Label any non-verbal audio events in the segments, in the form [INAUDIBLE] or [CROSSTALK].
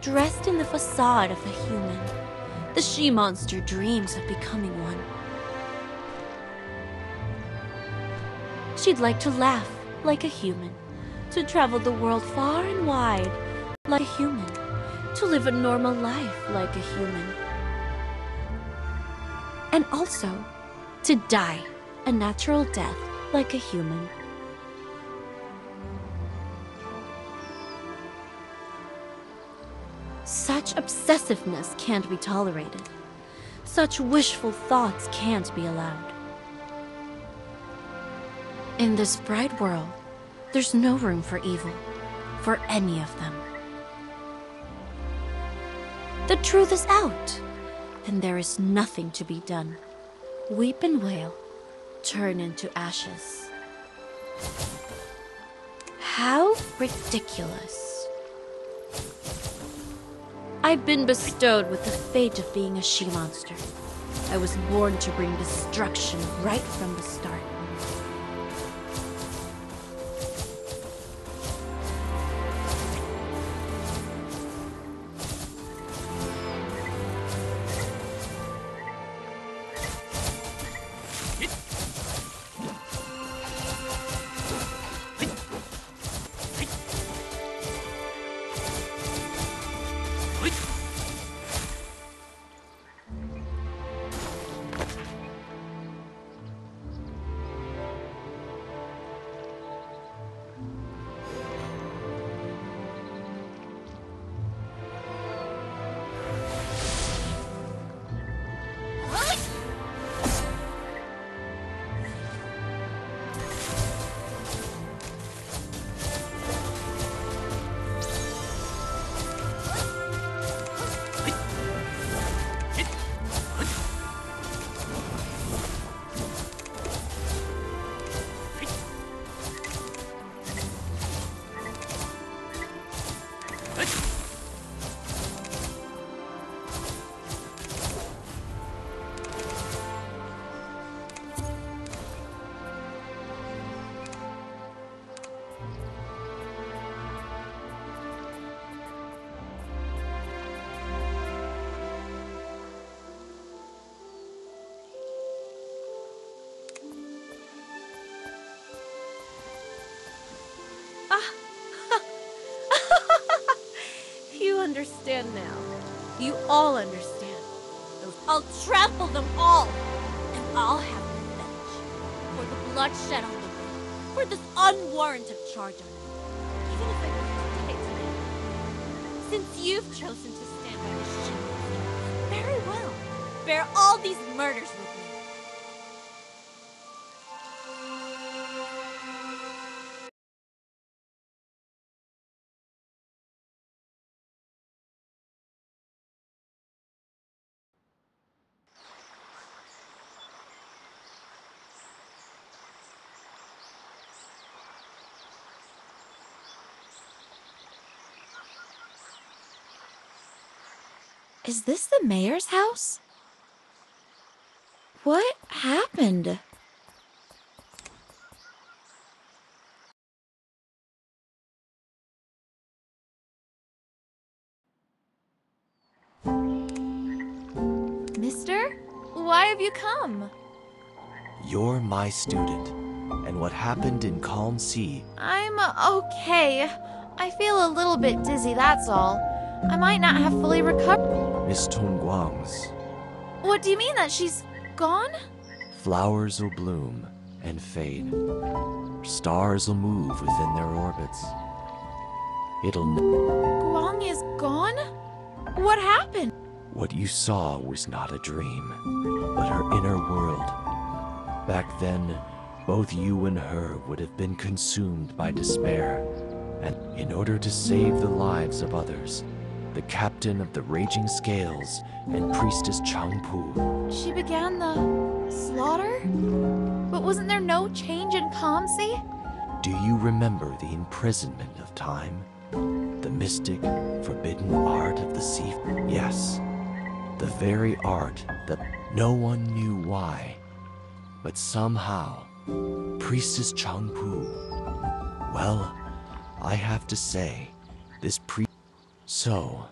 Dressed in the facade of a human, the she-monster dreams of becoming one. She'd like to laugh like a human, to travel the world far and wide like a human, to live a normal life like a human. And also, to die a natural death like a human. Such obsessiveness can't be tolerated. Such wishful thoughts can't be allowed. In this bright world, there's no room for evil, for any of them. The truth is out, and there is nothing to be done. Weep and wail, turn into ashes. How ridiculous. I've been bestowed with the fate of being a she-monster. I was born to bring destruction right from the start. [LAUGHS] You understand now. You all understand. I'll trample them all, and I'll have revenge for the bloodshed on the way, for this unwarranted charge on me, even if I have to today. Since you've chosen to stand by the ship, very well. Bear all these murders with me. Is this the mayor's house? What happened? Mister? Why have you come? You're my student, and what happened in Calm Sea, I'm okay. I feel a little bit dizzy, that's all. I might not have fully recovered. Miss Tongguang's What do you mean that she's gone? flowers will bloom and fade. Stars will move within their orbits. It'll. N- Guang is gone? What happened? what you saw was not a dream, but her inner world. Back then, both you and her would have been consumed by despair. And in order to save the lives of others, the captain of the Raging Scales and priestess Changpu She began the slaughter? But wasn't there no change in Calm Sea? Do you remember the imprisonment of time? The mystic, forbidden art of the sea? Yes. the very art that no one knew why. But somehow, Priestess Changpu, well, I have to say, this pre. So,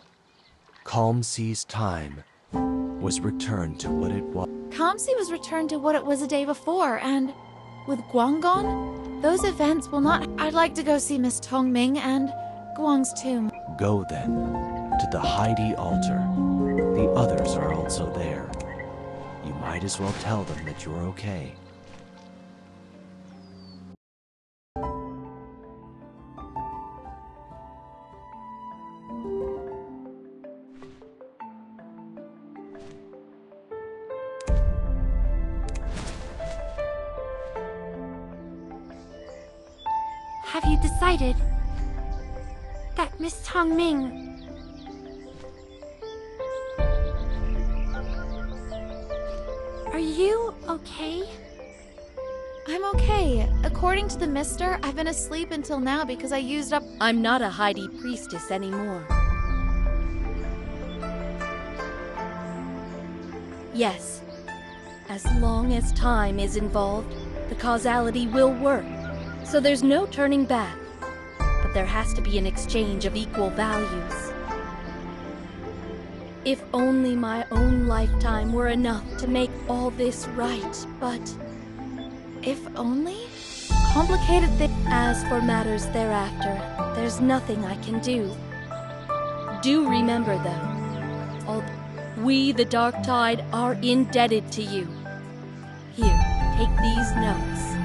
Calm Sea's time was returned to what it was. Calm Sea was returned to what it was a day before, and with Guang gone, those events will not. I'd like to go see Miss Tongming and Guang's tomb. Go then to the Heidi altar. The others are also there. You might as well tell them that you're okay. Decided that Miss Tong Ming Are you okay? I'm okay. According to the mister, I've been asleep until now because I used up. I'm not a Heidi priestess anymore. Yes, as long as time is involved, the causality will work. So there's no turning back. But there has to be an exchange of equal values. If only my own lifetime were enough to make all this right, but If only? Complicated thing. as for matters thereafter, there's nothing I can do. Do remember, though, all we, the Dark Tide, are indebted to you. Here, take these notes.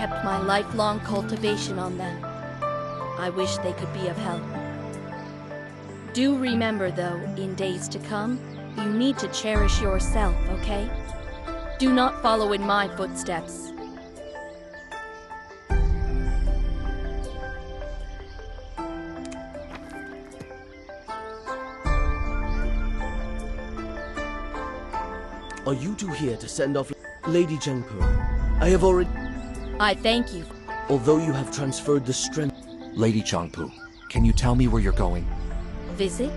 Kept my lifelong cultivation on them. I wish they could be of help. Do remember, though, in days to come, you need to cherish yourself, okay? Do not follow in my footsteps. Are you two here to send off Lady Changpu? I have already. I thank you. Although you have transferred the strength. Lady Changpu, can you tell me where you're going? Visit?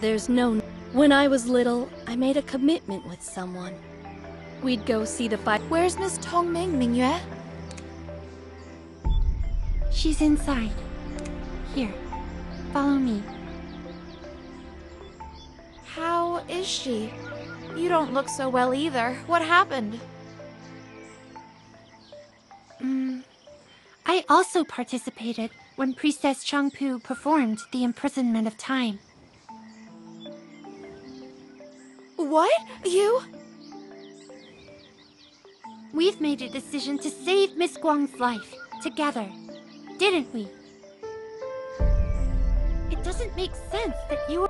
There's no. When I was little, I made a commitment with someone. We'd go see the fight. Where's Miss Tongming, Mingyue? She's inside. Here, follow me. How is she? You don't look so well either. What happened? I also participated when Priestess Changpu performed the imprisonment of time. What? You? We've made a decision to save Miss Guang's life together, didn't we? It doesn't make sense that you.